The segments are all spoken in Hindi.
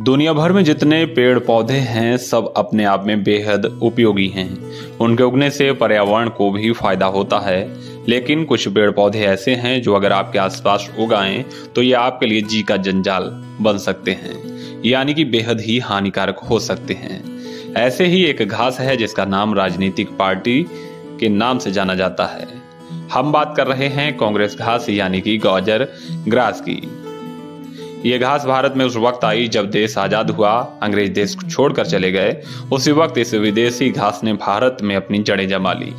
दुनिया भर में जितने पेड़ पौधे हैं, सब अपने आप में बेहद उपयोगी हैं। उनके उगने से पर्यावरण को भी फ़ायदा होता है। लेकिन कुछ पेड़ पौधे ऐसे हैं जो अगर आपके आसपास उगाएँ तो ये आपके लिए जी का जंजाल बन सकते हैं। यानी कि बेहद ही हानिकारक हो सकते हैं। ऐसे ही एक घास है, जिसका नाम राजनीतिक पार्टी के नाम से जाना जाता है। हम बात कर रहे हैं कांग्रेस घास, यानी कि गौजर ग्रास की। ये घास भारत में उस वक्त आई जब देश आज़ाद हुआ। अंग्रेज़ देश को छोड़कर चले गए। उसी वक्त इस विदेशी घास ने भारत में अपनी जड़ें जमा ली।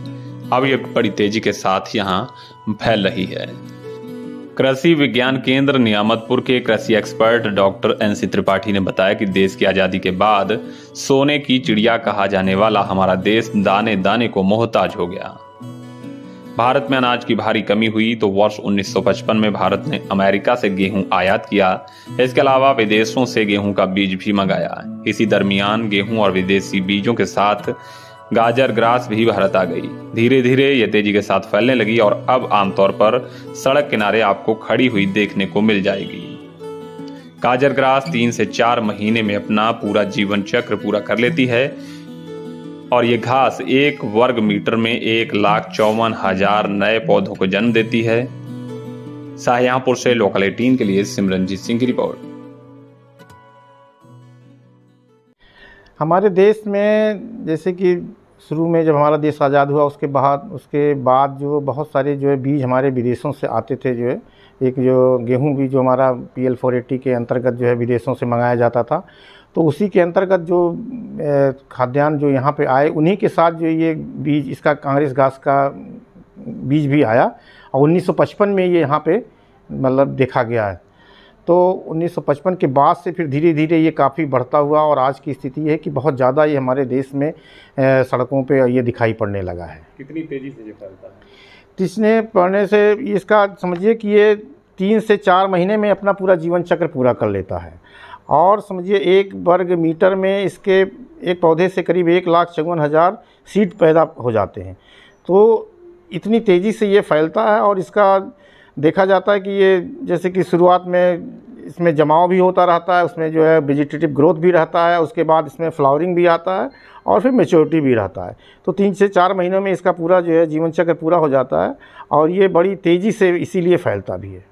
अब ये बड़ी तेज़ी के साथ यहाँ फैल रही है। कृषि विज्ञान केंद्र नियामतपुर के कृषि एक्सपर्ट डॉक्टर एनसी त्रिपाठी ने बताया कि देश की आज़ादी के बाद सोने की चिड़िया कहा जाने वाला हमारा देश दाने दाने को मोहताज हो गया। भारत में अनाज की भारी कमी हुई तो वर्ष 1955 में भारत ने अमेरिका से गेहूँ आयात किया। इसके अलावा विदेशों से गेहूँ का बीज भी मंगाया। इसी दरमियान गेहूँ और विदेशी बीजों के साथ गाजर, ग्रास भी भारत आ गई। धीरे धीरे ये तेज़ी के साथ फैलने लगी और अब आमतौर पर सड़क किनारे आपको खड़ी हुई देखने को मिल जाएगी। गाजर, ग्रास तीन से चार महीने में अपना पूरा जीवन चक्र पूरा कर लेती है। और ये घास एक वर्ग मीटर में एक लाख चौवन हज़ार नए पौधों को जन्म देती है। शाहजहांपुर से लोकल एटीन के लिए सिमरनजीत सिंह की रिपोर्ट। हमारे देश में जैसे कि शुरू में जब हमारा देश आज़ाद हुआ, उसके बाद उसके बाद जो बहुत सारे जो है बीज हमारे विदेशों से आते थे जो है। एक जो गेहूँ भी जो हमारा पी एल फोर एट्टी के अंतर्गत जो है विदेशों से मंगाया जाता था। तो उसी के अंतर्गत जो खाद्यान्न जो यहाँ पे आए उन्हीं के साथ जो ये बीज इसका कांग्रेस घास का बीज भी आया और 1955 में ये यहाँ पे मतलब देखा गया है। तो 1955 के बाद से फिर धीरे धीरे ये काफ़ी बढ़ता हुआ और आज की स्थिति है कि बहुत ज़्यादा ये हमारे देश में सड़कों पे ये दिखाई पड़ने लगा है। कितनी तेज़ी से जो फैलता है? जिसने पढ़ने से इसका समझिए कि ये तीन से चार महीने में अपना पूरा जीवन चक्र पूरा कर लेता है। और समझिए एक वर्ग मीटर में इसके एक पौधे से करीब एक लाख चौवन हज़ार सीड पैदा हो जाते हैं। तो इतनी तेज़ी से ये फैलता है और इसका देखा जाता है कि ये जैसे कि शुरुआत में इसमें जमाव भी होता रहता है, उसमें जो है वेजिटेटिव ग्रोथ भी रहता है, उसके बाद इसमें फ्लावरिंग भी आता है और फिर मेच्योरिटी भी रहता है। तो तीन से चार महीनों में इसका पूरा जो है जीवन चक्र पूरा हो जाता है और ये बड़ी तेज़ी से इसीलिए फैलता भी है।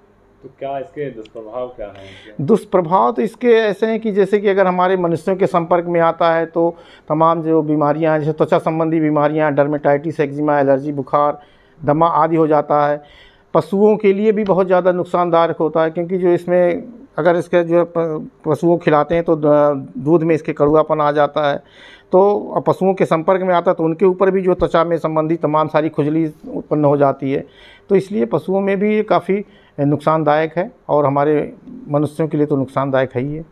तो क्या इसके दुष्प्रभाव क्या हैं? दुष्प्रभाव तो इसके ऐसे हैं कि जैसे कि अगर हमारे मनुष्यों के संपर्क में आता है तो तमाम जो बीमारियाँ हैं, जैसे त्वचा संबंधी बीमारियाँ डर्मेटाइटिस एक्जिमा एलर्जी बुखार, दमा आदि हो जाता है। पशुओं के लिए भी बहुत ज़्यादा नुकसानदायक होता है क्योंकि जो इसमें अगर इसके जो पशुओं खिलाते हैं तो दूध में इसके कड़ुआपन आ जाता है। तो पशुओं के संपर्क में आता है तो उनके ऊपर भी जो त्वचा में संबंधी तमाम सारी खुजली उत्पन्न हो जाती है। तो इसलिए पशुओं में भी काफ़ी नुकसानदायक है और हमारे मनुष्यों के लिए तो नुकसानदायक है ही है।